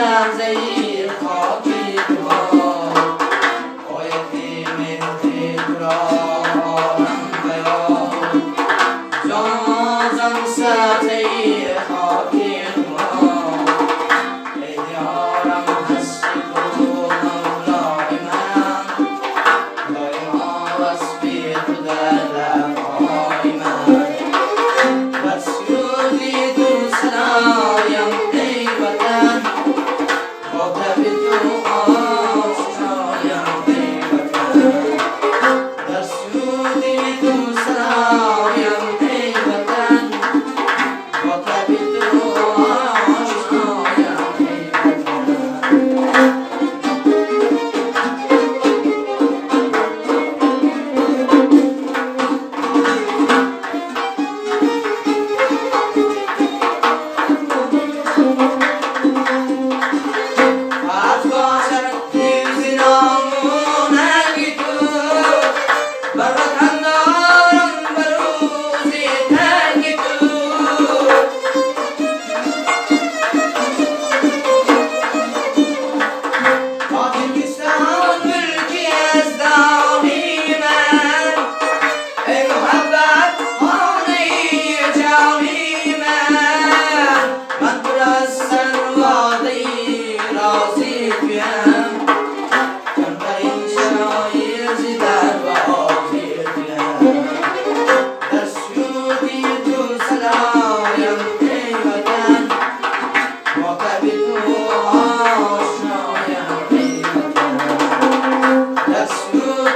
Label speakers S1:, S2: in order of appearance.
S1: times they That's good.